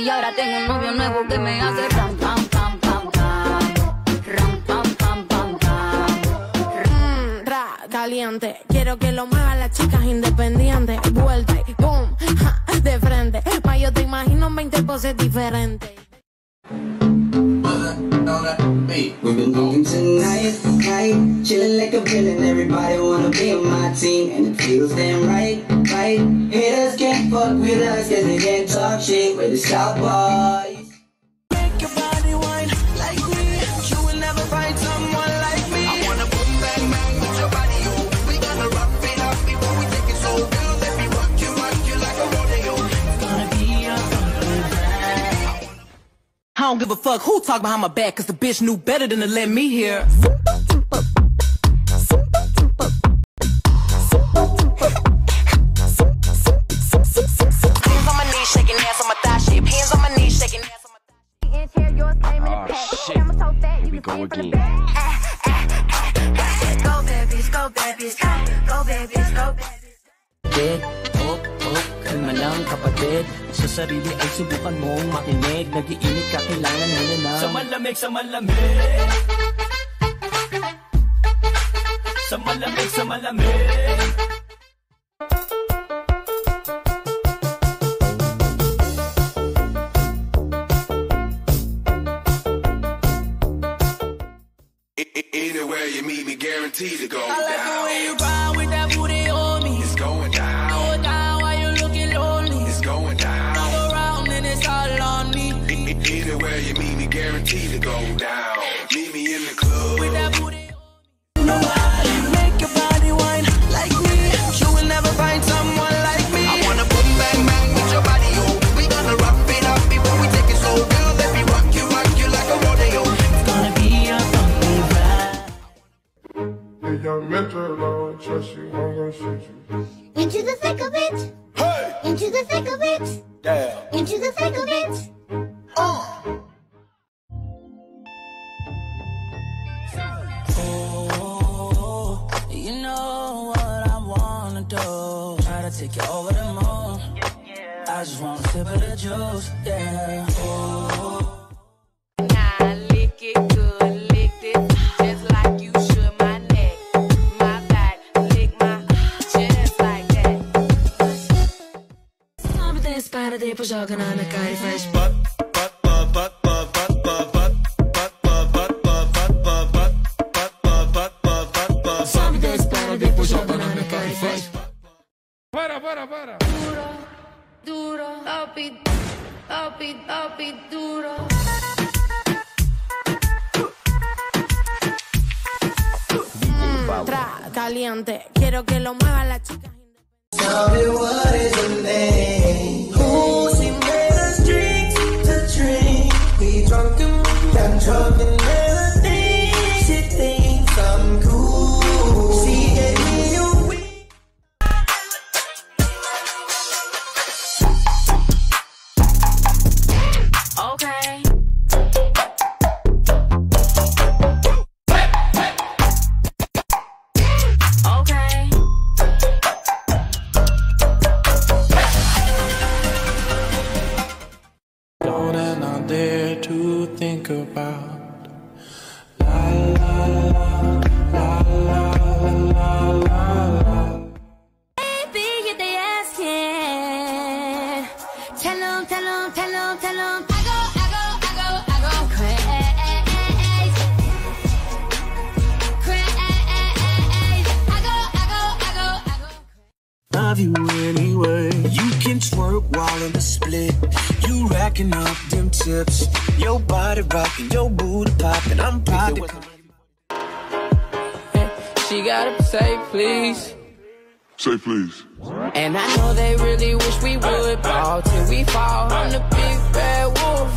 y ahora tengo un novio nuevo que me hace ram, pam, pam, pam, pam. Ram, pam, pam, pam, pam. Mm, ra, caliente. Quiero que lo muevan las chicas independientes. Vuelta y boom, ja, de frente. Ma yo te imagino en 20 poses diferentes. We've been moving tonight, night, chilling like a villain. Everybody wanna be on my team, and it feels damn right, right. Haters can't fuck with us, cause they can't talk shit. We're the star boys. Make your body wine like me. You will never find someone like me. I wanna boom bang bang with your body, yo. We gonna rock it up before we take it so real. Let me rock you, rock you like a rodeo. It's gonna be a I don't give a fuck who talk behind my back, cause the bitch knew better than to let me hear. Shit. Here we go again. Go babies, go babies, go, go babies, go babies. Kalma lang kapatid. Sa sarili ay subukan mong makinig. Nag-iinit ka, kailangan mo na ng Sa malamig, sa malamig. Sa malamig, sa malamig Anywhere you meet me, guaranteed to go I like the down. way you ride with that booty thick of it. Into the thick of it. Yeah. Into the thick of it. Oh, you know what I wanna do. Try to take you over the moon. I just want a sip of the juice, yeah. Oh. naar de drippel zakken aan de kaarifijs. Para, para, para. Duro, duro, up it, up it, up duro. caliente. Quiero que lo mueva la chica. About. You anyway. You can twerk while in the split. You racking up them tips. Your body rocking, your booty popping. I'm proud to She gotta say please. Say please. And I know they really wish we would ball till we fall. I'm the big bad wolf,